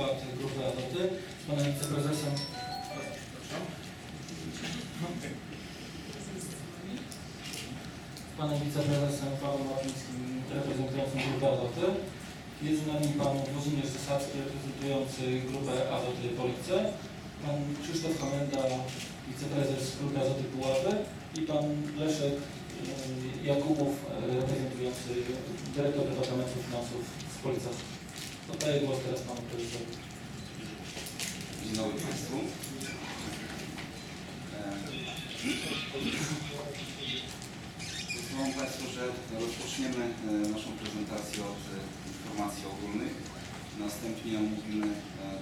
skład grupy Adoty z panem wiceprezesem z panem wiceprezesem Pawłem Łapińskim reprezentującym grupę Adoty. Jest z nami pan Włodzimierz Zasadzki reprezentujący grupę Adoty Police, pan Krzysztof Komenda, wiceprezes grupy Azoty Puławy i pan Leszek Jakubów, e, reprezentujący dyrektor Departamentu Finansów z Policji. Oddaję głos teraz panu prezesowi. Dzień dobry Państwu. Pozwolą Państwo, że rozpoczniemy e, naszą prezentację od e, informacji ogólnych. Następnie omówimy e,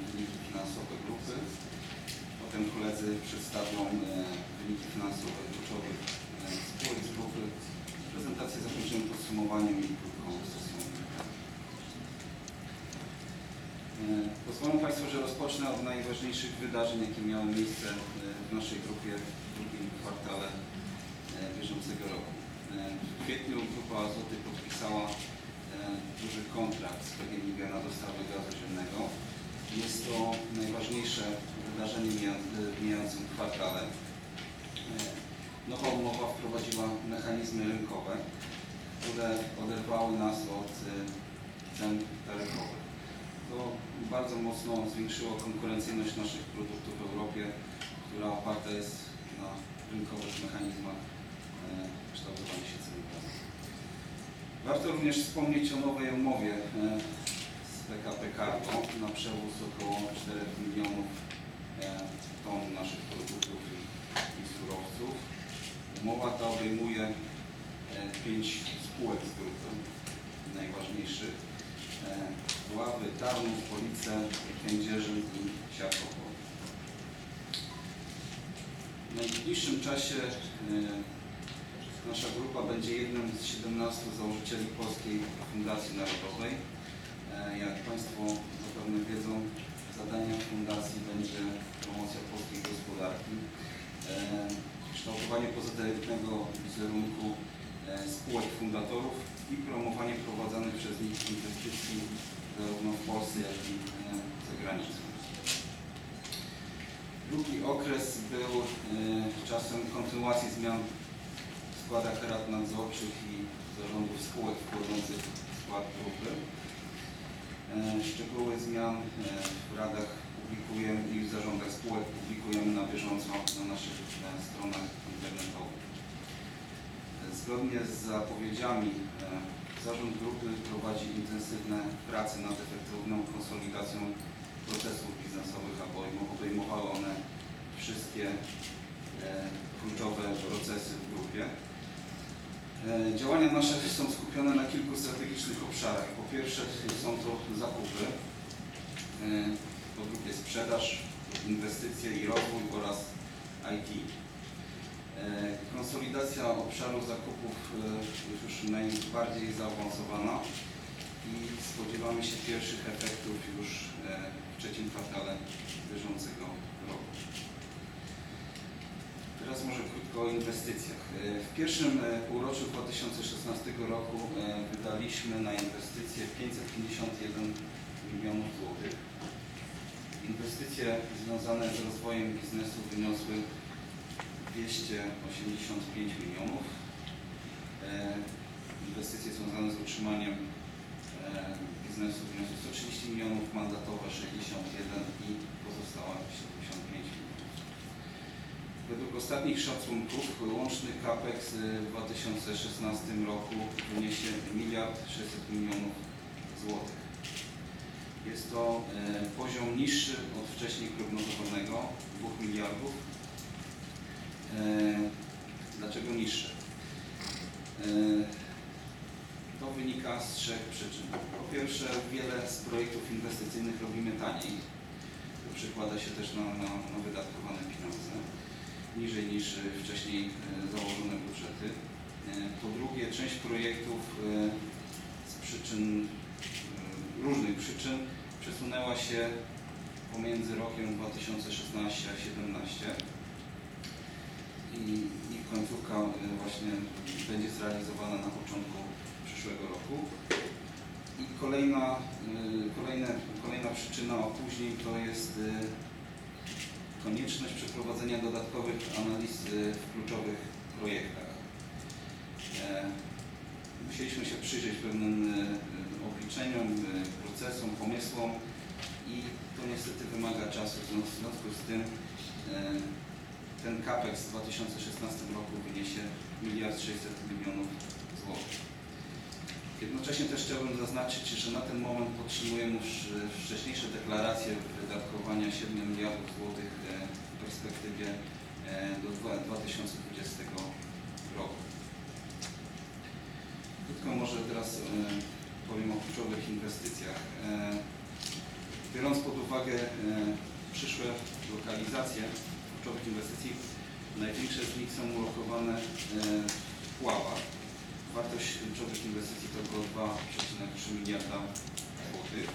wyniki finansowe grupy. Potem koledzy przedstawią wyniki finansowe kluczowych spółek z grupy. Prezentację zakończymy podsumowaniem i krótką sesją E, Pozwolą Państwo, że rozpocznę od najważniejszych wydarzeń, jakie miały miejsce e, w naszej grupie w drugim kwartale e, bieżącego roku. E, W kwietniu Grupa Azoty podpisała duży kontrakt z PGNiG na dostawę gazu ziemnego. Jest to najważniejsze wydarzenie w mijającym kwartale. Nowa umowa wprowadziła mechanizmy rynkowe, które oderwały nas od cen taryfowych. To bardzo mocno zwiększyło konkurencyjność naszych produktów w Europie, która oparta jest na rynkowych mechanizmach e, kształtowania się ceny. Warto również wspomnieć o nowej umowie e, z PKP Cargo na przewóz około 4 milionów e, ton naszych produktów i, surowców. Umowa ta obejmuje pięć spółek z grupy najważniejszych. Ławy, Tarnów, Police, Kędzierzyn i Siarkopol. W najbliższym czasie e, nasza grupa będzie jednym z 17 założycieli Polskiej Fundacji Narodowej. E, Jak Państwo zapewne wiedzą, zadaniem fundacji będzie promocja polskiej gospodarki, e, kształtowanie pozytywnego wizerunku spółek fundatorów i promowanie prowadzonych przez nich inwestycji zarówno w Polsce, jak i e, za granicą. Drugi okres był e, czasem kontynuacji zmian w składach rad nadzorczych i zarządów spółek wchodzących w skład grupy. E, Szczegóły zmian w radach publikujemy i w zarządach spółek publikujemy na bieżąco na naszych stronach internetowych. Zgodnie z zapowiedziami e, Zarząd grupy prowadzi intensywne prace nad efektywną konsolidacją procesów biznesowych, aby obejm- obejmowały one wszystkie e, kluczowe procesy w grupie. E, Działania nasze są skupione na kilku strategicznych obszarach. Po pierwsze są to zakupy, po drugie sprzedaż, inwestycje i rozwój oraz IT. E, Konsolidacja obszaru zakupów jest już najbardziej zaawansowana i spodziewamy się pierwszych efektów już e, w trzecim kwartale bieżącego roku. Teraz może krótko o inwestycjach. E, W pierwszym półroczu 2016 roku wydaliśmy na inwestycje 551 milionów złotych. Inwestycje związane z rozwojem biznesu wyniosły 285 milionów. E, Inwestycje związane z utrzymaniem e, biznesu wyniosły 130 milionów, mandatowe 61 i pozostałe 75 milionów. Według ostatnich szacunków łączny capex w 2016 roku wyniesie 1 miliard 600 milionów złotych. Jest to e, poziom niższy od wcześniej prognozowanego 2 miliardów Dlaczego niższe? E, To wynika z trzech przyczyn. Po pierwsze, wiele z projektów inwestycyjnych robimy taniej. To przekłada się też na, na, na wydatkowane pieniądze, niżej niż e, wcześniej e, założone budżety. E, Po drugie, część projektów e, z przyczyn, e, różnych przyczyn przesunęła się pomiędzy rokiem 2016 a 2017 i ich końcówka y, właśnie będzie zrealizowana na początku przyszłego roku. I kolejna, y, kolejne, kolejna przyczyna opóźnień to jest y, konieczność przeprowadzenia dodatkowych analiz w kluczowych projektach. E, Musieliśmy się przyjrzeć pewnym obliczeniom, procesom, pomysłom i to niestety wymaga czasu. W związku- z tym e, ten capex w 2016 roku wyniesie 1 600 milionów złotych. Jednocześnie też chciałbym zaznaczyć, że na ten moment podtrzymujemy już wcześniejsze deklaracje wydatkowania 7 miliardów złotych e, w perspektywie e, do dwa- 2020 roku. Krótko może teraz e, powiem o kluczowych inwestycjach. Biorąc pod uwagę przyszłe lokalizacje kluczowych inwestycji, największe z nich są ulokowane e, w Puławach. Wartość kluczowych inwestycji to około 2,3 miliarda złotych.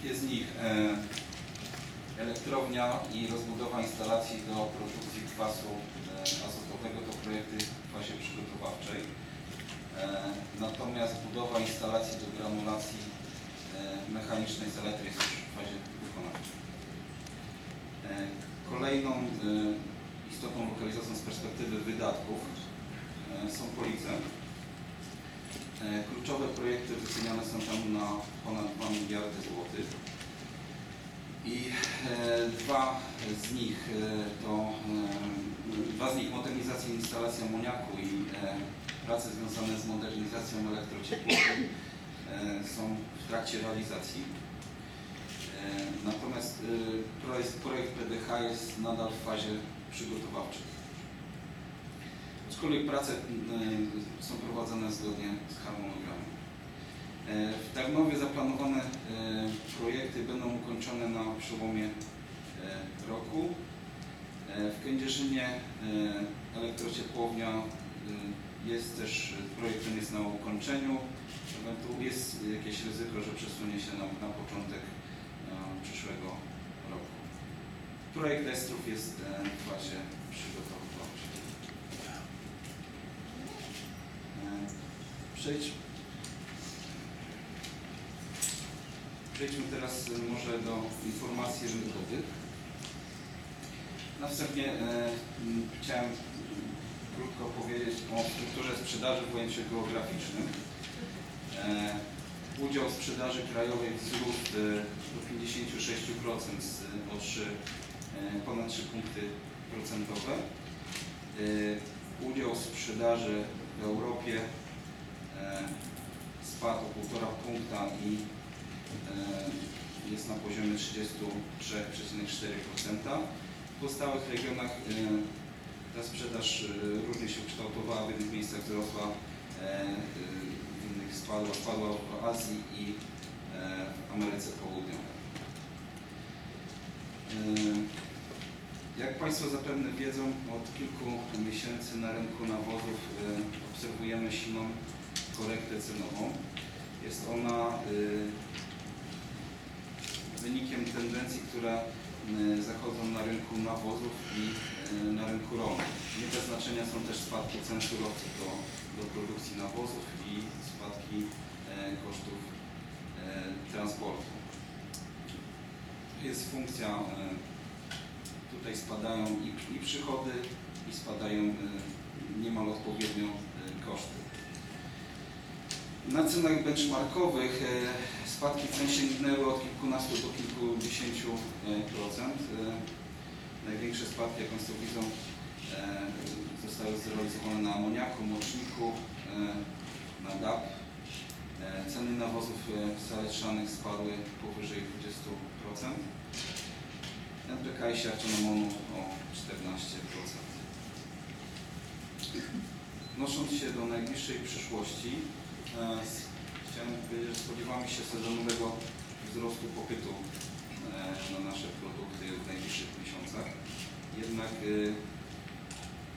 Dwie z nich e, elektrownia i rozbudowa instalacji do produkcji kwasu e, azotowego to projekty w fazie przygotowawczej. E, Natomiast budowa instalacji do granulacji e, mechanicznej z elektry jest już w fazie wykonawczej. E, Kolejną e, istotną lokalizacją z perspektywy wydatków e, są Police. Kluczowe projekty wyceniane są tam na ponad 2 miliardy złotych. I dwa z nich to dwa z nich modernizacja instalacji amoniaku i prace związane z modernizacją elektrociepłową są w trakcie realizacji. E, projekt, PDH jest nadal w fazie przygotowawczej. Aczkolwiek prace e, są prowadzone zgodnie z harmonogramem. W Tarnowie zaplanowane e, projekty będą ukończone na przełomie e, roku. W Kędzierzynie elektrociepłownia jest też, projekt ten jest na ukończeniu. Jest jakieś ryzyko, że przesunie się na, na początek przyszłego. Projekt Estrów jest e, w fazie. E, Przejdź, Przejdźmy teraz e, może do informacji rynkowych. Na wstępie chciałem krótko powiedzieć o strukturze sprzedaży w ujęciu geograficznym. Udział sprzedaży krajowej wzrósł do 56% z, o 3, e, ponad 3 punkty procentowe. E, udział sprzedaży w Europie e, spadł o 1,5 punkta i e, jest na poziomie 33,4%. W pozostałych regionach e, ta sprzedaż e, różnie się kształtowała, w jednych miejscach wzrosła, e, e, w innych spadła, spadła w Azji i e, w Ameryce Południowej. Jak Państwo zapewne wiedzą, od kilku miesięcy na rynku nawozów e, obserwujemy silną korektę cenową. Jest ona y, wynikiem tendencji, które y, zachodzą na rynku nawozów i y, na rynku rolnym. Nie bez znaczenia są też spadki cen surowców do, do produkcji nawozów i spadki kosztów transportu. Jest funkcja, spadają i, i przychody, i spadają e, niemal odpowiednio e, koszty. Na cenach benchmarkowych e, spadki cen sięgnęły od kilkunastu do kilkudziesięciu procent. Największe spadki, jak Państwo widzą, zostały zrealizowane na amoniaku, moczniku, na DAP. Ceny nawozów saletrzanych spadły powyżej 20%. NPK i siarczanamonu o 14%. Nosząc się do najbliższej przyszłości, e, chciałem powiedzieć, że spodziewamy się sezonowego wzrostu popytu e, na nasze produkty w najbliższych miesiącach. Jednak e,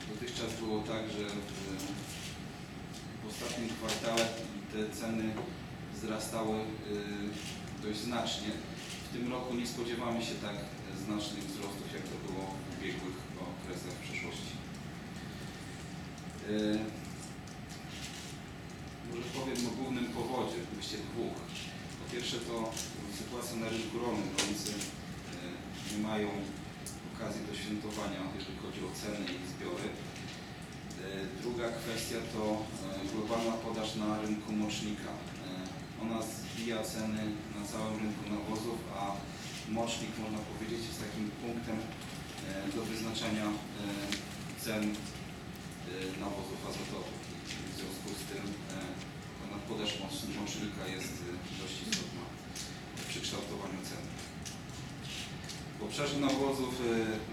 dotychczas było tak, że w, ostatnim kwartale te ceny wzrastały dość znacznie. W tym roku nie spodziewamy się tak znacznych wzrostów, jak to było w ubiegłych okresach w przeszłości. E, może powiem o głównym powodzie, właściwie dwóch. Po pierwsze to sytuacja na rynku rolnym. Rolnicy e, nie mają okazji do świętowania, jeżeli chodzi o ceny i zbiory. E, Druga kwestia to globalna podaż na rynku mocznika. Ona zbija ceny na całym rynku nawozów, a mocznik można powiedzieć jest takim punktem e, do wyznaczania e, cen e, nawozów azotowych. W związku z tym nadpodaż moc- mocznika jest dość istotna przy kształtowaniu cen. W obszarze nawozów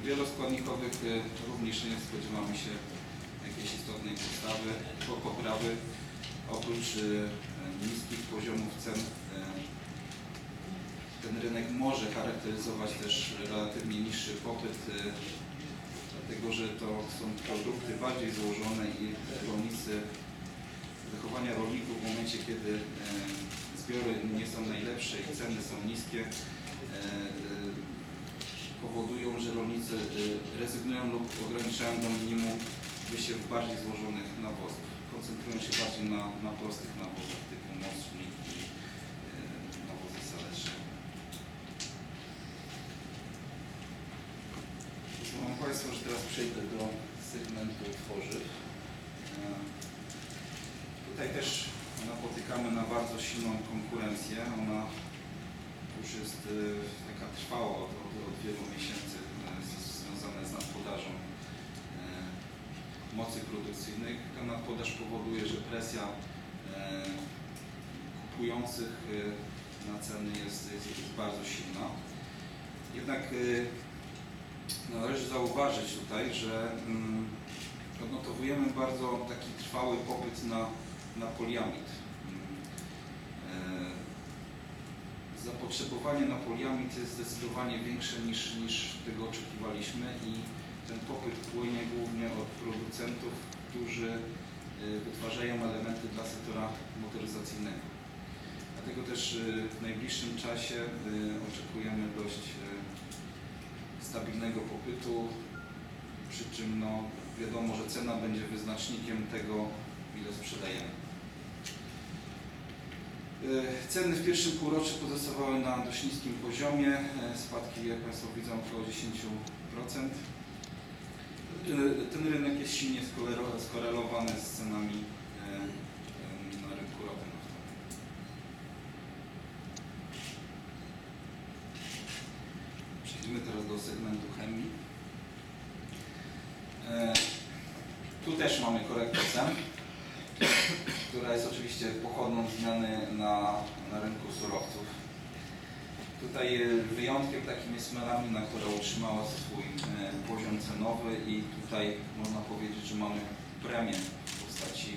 wieloskładnikowych również nie spodziewamy się jakiejś istotnej postawy, po- poprawy. Oprócz niskich poziomów cen ten rynek może charakteryzować też relatywnie niższy popyt, e, dlatego że to są produkty bardziej złożone i rolnicy, zachowania rolników w momencie, kiedy e, zbiory nie są najlepsze i ceny są niskie, e, powodują, że rolnicy e, rezygnują lub ograniczają do minimum wysiew bardziej złożonych nawozów. Koncentrują się bardziej na, na prostych nawozach typu mocznik i e, nawozy saleczne. Pozwolą Państwo, że teraz przejdę do tworzyw. E, Tutaj też napotykamy na bardzo silną konkurencję. Ona już jest e, taka trwała od, od, od wielu miesięcy, e, związana z nadpodażą mocy produkcyjnych. Ta nadpodaż powoduje, że presja kupujących na ceny jest, jest, jest bardzo silna. Jednak należy zauważyć tutaj, że mm, odnotowujemy bardzo taki trwały popyt na, na poliamid. E, Zapotrzebowanie na poliamid jest zdecydowanie większe niż, niż tego oczekiwaliśmy i ten popyt płynie głównie od producentów, którzy e, wytwarzają elementy dla sektora motoryzacyjnego. Dlatego też e, w najbliższym czasie oczekujemy dość stabilnego popytu, przy czym no, wiadomo, że cena będzie wyznacznikiem tego, ile sprzedajemy. E, Ceny w pierwszym półroczu pozostawały na dość niskim poziomie. E, Spadki, jak Państwo widzą, około 10%. E, Ten rynek jest silnie skorelowany z cenami e, e, na rynku ropy naftowej. Przejdźmy teraz do segmentu chemii. E, Tu też mamy korektę która jest oczywiście pochodną zmiany na, na rynku surowców. Tutaj e, wyjątkiem takim jest melamina, która utrzymała swój e, poziom cenowy i tutaj można powiedzieć, że mamy premię w postaci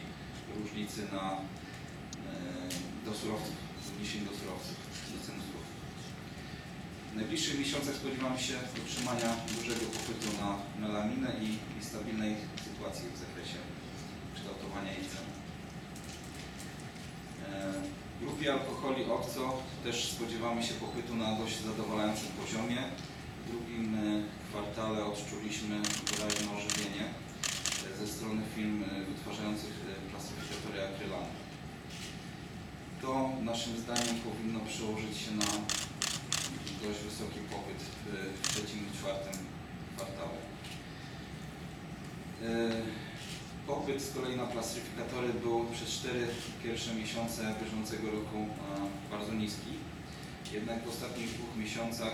różnicy na, e, do surowców, odniesień do surowców, do cen surowców. W najbliższych miesiącach spodziewam się utrzymania dużego popytu na melaminę i, i stabilnej sytuacji w zakresie kształtowania jej cen. E, W grupie alkoholi OXO też spodziewamy się popytu na dość zadowalającym poziomie. W drugim e, kwartale odczuliśmy wyraźne ożywienie e, ze strony firm e, wytwarzających e, plastyfikatory akrylanu. To naszym zdaniem powinno przełożyć się na dość wysoki popyt w, trzecim i czwartym kwartale. E, Popyt z kolei na plastyfikatory był przez cztery pierwsze miesiące bieżącego roku e, bardzo niski. Jednak w ostatnich dwóch miesiącach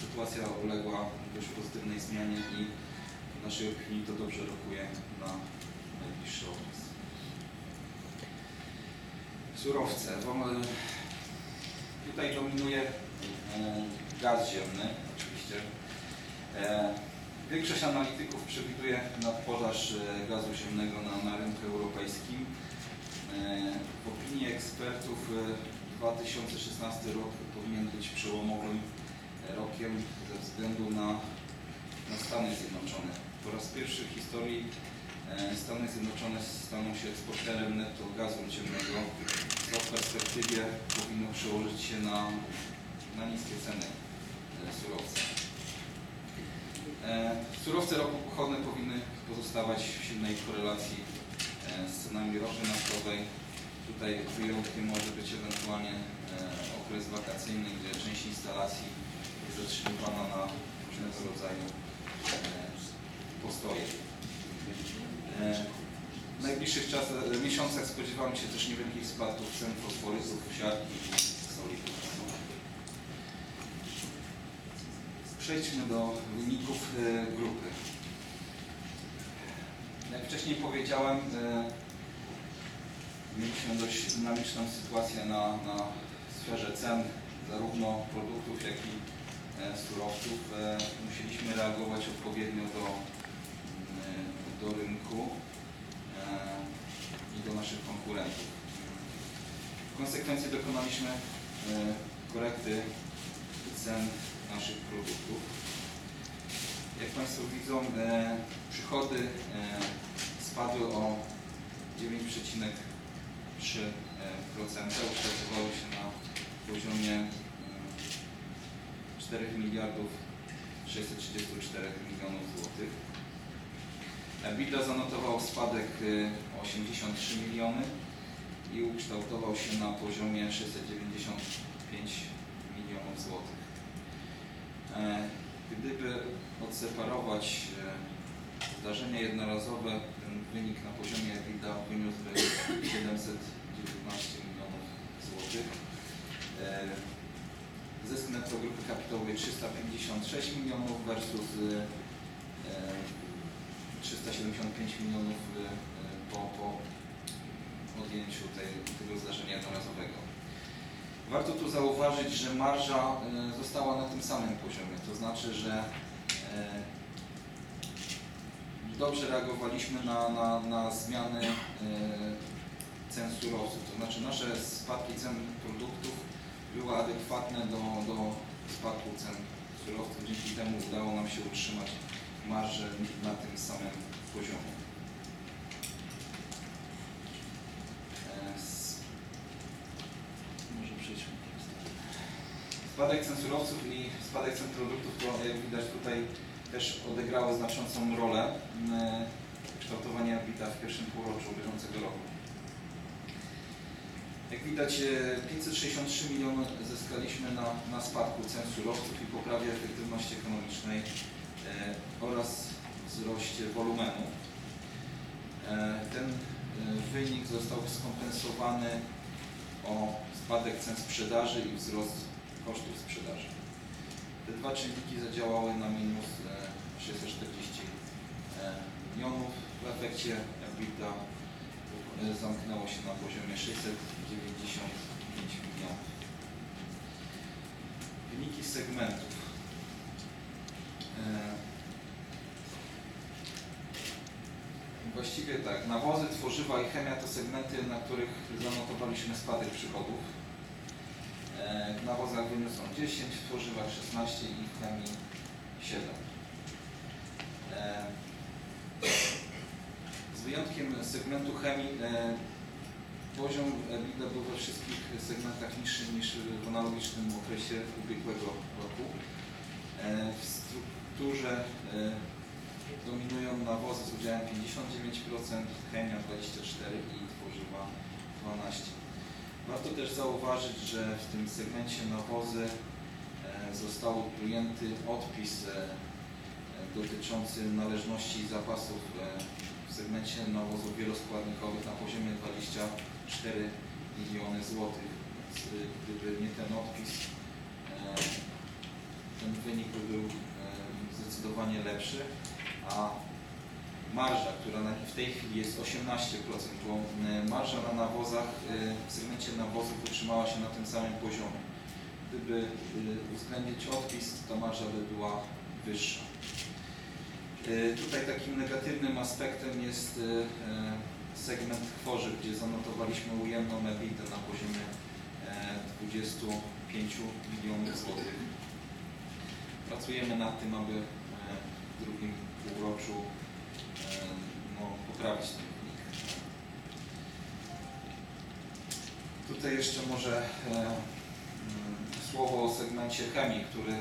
sytuacja uległa dość pozytywnej zmianie i w naszej opinii to dobrze rokuje na najbliższy okres. Surowce. Wam- Tutaj dominuje e, gaz ziemny oczywiście. E, Większość analityków przewiduje nadpodaż e, gazu ziemnego na, na rynku europejskim. E, W opinii ekspertów e, 2016 rok powinien być przełomowym rokiem ze względu na, na Stany Zjednoczone. Po raz pierwszy w historii Stany Zjednoczone staną się eksporterem netto gazu ziemnego, co w perspektywie powinno przełożyć się na, na niskie ceny e, surowca. E, Surowce ropopochodne powinny pozostawać w silnej korelacji e, z cenami ropy naftowej. Tutaj wyjątkiem może być ewentualnie e, okres wakacyjny, gdzie część instalacji jest zatrzymywana na różnego rodzaju postoje. W najbliższych miesiącach spodziewamy się też niewielkich spadków cen fosforysów, siarki Przejdźmy do wyników e, grupy. Jak wcześniej powiedziałem, e, mieliśmy dość dynamiczną sytuację na, na sferze cen zarówno produktów, jak i e, surowców. Musieliśmy reagować odpowiednio do, do rynku i do naszych konkurentów. W konsekwencji dokonaliśmy korekty cen naszych produktów. Jak Państwo widzą, e, przychody e, spadły o 9,3%, ukształtowały się na poziomie e, 4 miliardów 634 milionów złotych. EBITDA zanotował spadek e, o 83 miliony i ukształtował się na poziomie 695 milionów złotych. E, Gdyby odseparować e, zdarzenia jednorazowe, ten wynik na poziomie EBITDA wyniósłby 719 milionów złotych. E, Zysk netto grupy kapitałowej 356 milionów versus e, 375 milionów e, po, po odjęciu tej, tego zdarzenia jednorazowego. Warto tu zauważyć, że marża e, została na tym samym poziomie, to znaczy, że e, dobrze reagowaliśmy na, na, na zmiany e, cen surowców, to znaczy nasze spadki cen produktów były adekwatne do, do spadku cen surowców, dzięki temu udało nam się utrzymać marżę na tym samym poziomie. E, s- może przejdźmy do ustawy. Spadek cen surowców i spadek cen produktów, to jak widać tutaj też odegrały znaczącą rolę w kształtowaniu EBITDA w pierwszym półroczu bieżącego roku. Jak widać e, 563 miliony zyskaliśmy na, na spadku cen surowców i poprawie efektywności ekonomicznej e, oraz wzroście wolumenu. E, Ten e, wynik został skompensowany o spadek cen sprzedaży i wzrost kosztów sprzedaży. Te dwa czynniki zadziałały na minus e, 640 e, milionów. W efekcie EBITDA e, zamknęło się na poziomie 695 milionów. Wyniki segmentów. E, Właściwie tak, nawozy, tworzywa i chemia to segmenty, na których zanotowaliśmy spadek przychodów. E, W nawozach wyniósł on 10, w tworzywach 16 i w chemii 7. E, Z wyjątkiem segmentu chemii e, poziom EBITDA był we wszystkich segmentach niższy niż w analogicznym okresie ubiegłego roku. W strukturze dominują nawozy z udziałem 59%, chemia 24% i tworzywa 12%. Warto też zauważyć, że w tym segmencie nawozy e, został ujęty odpis e, dotyczący należności zapasów e, w segmencie nawozów wieloskładnikowych na poziomie 24 miliony złotych. Więc gdyby nie ten odpis, ten wynik by był zdecydowanie lepszy, a marża, która w tej chwili jest 18%, bo e, marża na nawozach e, w segmencie nawozów utrzymała się na tym samym poziomie. Gdyby e, uwzględnić odpis, to marża by była wyższa. Tutaj takim negatywnym aspektem jest segment tworzyw, gdzie zanotowaliśmy ujemną EBITDA na poziomie e, 25 milionów złotych. Pracujemy nad tym, aby w drugim półroczu poprawić ten wynik. Tutaj jeszcze może e, mm, słowo o segmencie chemii, który e,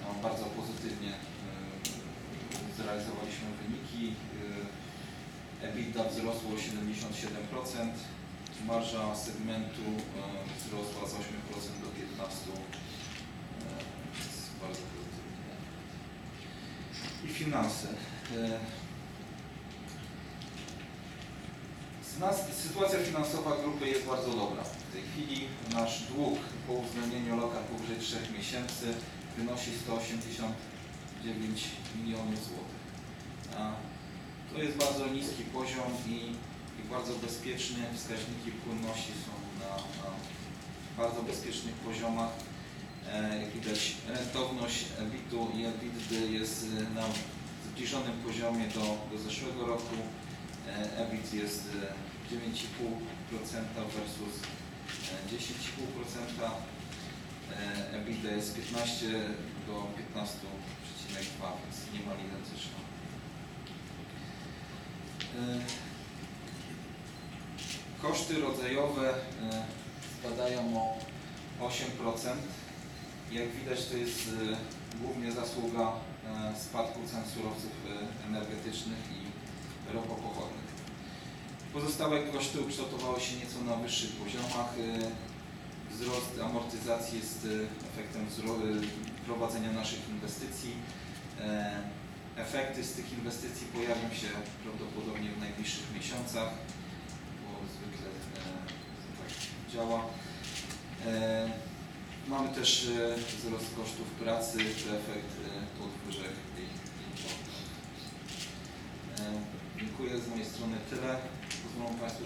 no, bardzo pozytywnie e, zrealizowaliśmy wyniki. EBITDA wzrosło o 77%, marża segmentu wzrosła z 8% do 15%. e, Jest bardzo pozytywnie. I finanse. E, Zna- Sytuacja finansowa grupy jest bardzo dobra. W tej chwili nasz dług po uwzględnieniu lokat powyżej 3 miesięcy wynosi 189 milionów złotych. To jest bardzo niski poziom i, i bardzo bezpieczny. Wskaźniki płynności są na, na bardzo bezpiecznych poziomach. E, Jak widać rentowność EBIT-u i EBITDA jest na zbliżonym poziomie do, do zeszłego roku. E, EBIT jest e, 9,5% versus e, 10,5%. E, EBITDA jest 15 do 15,2, więc niemal identyczna. Koszty rodzajowe spadają o 8%. Jak widać to jest głównie zasługa spadku cen surowców energetycznych i ropopochodnych. Pozostałe koszty ukształtowały się nieco na wyższych poziomach. E, Wzrost amortyzacji jest e, efektem e, prowadzenia naszych inwestycji. E, Efekty z tych inwestycji pojawią się prawdopodobnie w najbliższych miesiącach, bo zwykle e, tak działa. E, Mamy też wzrost kosztów pracy, to efekt podwyżek i importu. E, Dziękuję z mojej strony tyle. Pozwolą Państwo,